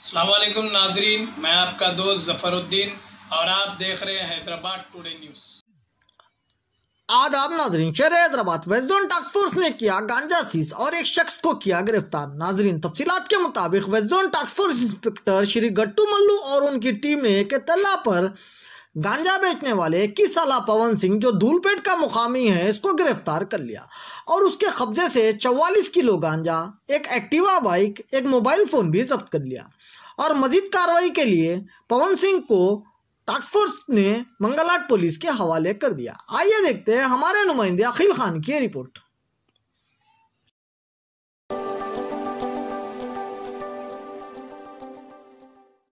अलैक्म नाजरीन मैं आपका दोस्त जफरुद्दीन और आप देख रहे हैं हैदराबाद टुडे न्यूज़। आज आप नाजरीन शहर Hyderabad west zone task force ने किया गांजा सीज और एक शख्स को किया गिरफ़्तार। नाजरीन तफसीत के मुताबिक west zone task force inspector Shri Gattu Mallu और उनकी टीम ने एक तला पर गांजा बेचने वाले इक्कीस साल पवन सिंह, जो धूलपेट का मुकामी है, इसको गिरफ़्तार कर लिया। और उसके कब्जे से चौवालीस किलो गांजा, एक एक्टिवा बाइक, एक मोबाइल फ़ोन भी जब्त कर लिया। और मजीद कार्रवाई के लिए पवन सिंह को टास्क फोर्स ने मंगलाट पुलिस के हवाले कर दिया। आइए देखते हैं हमारे नुमाइंदे अखिल खान की रिपोर्ट।